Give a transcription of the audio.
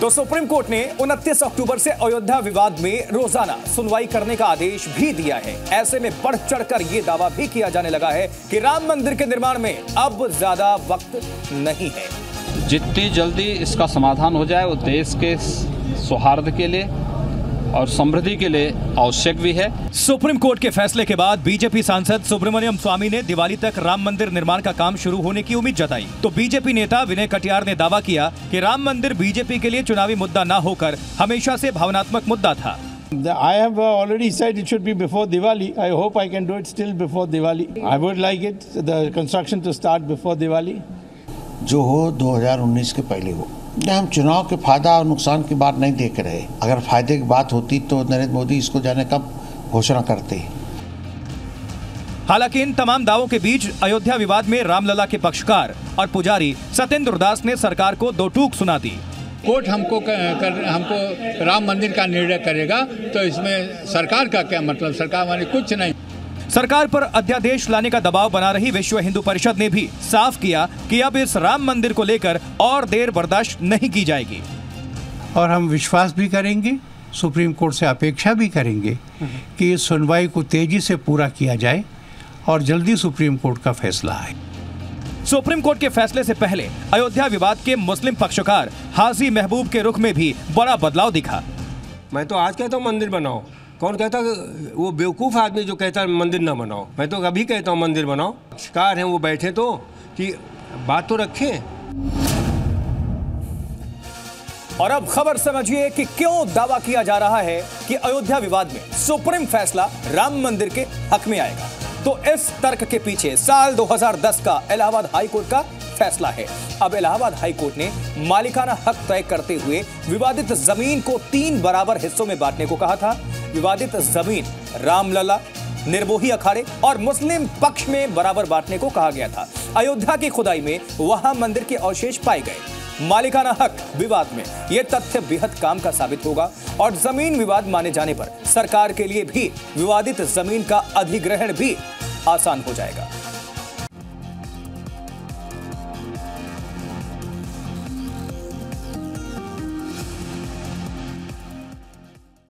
तो supreme court ने 29 अक्टूबर से अयोध्या विवाद में रोज़ाना सुनवाई करने का आदेश भी दिया है। ऐसे में बढ़ चढ़कर यह दावा भी किया जाने लगा है कि राम मंदिर के निर्माण में अब ज़्यादा वक्त नहीं है। जितनी जल्दी इसका समाधान हो जाए वो देश के सौहार्द के लिए और समृद्धि के लिए आवश्यक भी है सुप्रीम कोर्ट के फैसले के बाद बीजेपी सांसद सुब्रमण्यम स्वामी ने दिवाली तक राम मंदिर निर्माण का काम शुरू होने की उम्मीद जताई तो बीजेपी नेता विनय कटियार ने दावा किया कि राम मंदिर बीजेपी के लिए चुनावी मुद्दा न होकर हमेशा से भावनात्मक मुद्दा था I have already said it should be before Diwali. I hope I can do it still before Diwali. I would like it, the construction to start before Diwali. जो हो 2019 के पहले हो हम चुनाव के फ़ायदा और नुकसान की बात नहीं देख रहे। अगर फ़ायदे की बात होती तो नरेंद्र मोदी इसको जाने कब घोषणा करते। हालाँकि इन तमाम दावों के बीच अयोध्या विवाद में रामलला के पक्षकार और पुजारी सत्येंद्र दास ने सरकार को दो टूक सुना दी। कोर्ट हमको कर, हमको राम मंदिर का निर्णय करेगा तो इसमें सरकार का क्या मतलब? सरकार माने कुछ नहीं। सरकार पर अध्यादेश लाने का दबाव बना रही विश्व हिंदू परिषद ने भी साफ़ किया कि अब इस राम मंदिर को लेकर और देर बर्दाश्त नहीं की जाएगी। और हम विश्वास भी करेंगे सुप्रीम कोर्ट से अपेक्षा भी करेंगे कि इस सुनवाई को तेज़ी से पूरा किया जाए और जल्दी सुप्रीम कोर्ट का फैसला आए। सुप्रीम कोर्ट के फैसले से पहले अयोध्या विवाद के मुस्लिम पक्षकार हाजी महबूब के रुख में भी बड़ा बदलाव दिखा। मैं तो आज कहता हूँ मंदिर बनाओ। कौन कहता वो बेवकूफ़ आदमी जो कहता है, मंदिर ना बनाओ। मैं तो अभी कहता हूँ, मंदिर बनाओ। शिकार हैं, वो बैठे तो कि बात तो रखें। और अब खबर समझिए कि क्यों दावा किया जा रहा है कि अयोध्या विवाद में सुप्रीम फैसला राम मंदिर के हक में आएगा। तो इस तर्क के पीछे साल 2010 का इलाहाबाद हाईकोर्ट का फैसला है। अब इलाहाबाद हाईकोर्ट ने मालिकाना हक तय करते हुए विवादित ज़मीन को तीन बराबर हिस्सों में बांटने को कहा था। विवादित ज़मीन, रामलला, निर्मोही अखाड़े और मुस्लिम पक्ष में बराबर बांटने को कहा गया था। अयोध्या की खुदाई में वहाँ मंदिर के अवशेष पाए गए। मालिकाना हक विवाद में यह तथ्य बेहद काम का साबित होगा और ज़मीन विवाद माने जाने पर सरकार के लिए भी विवादित ज़मीन का अधिग्रहण भी आसान हो जाएगा।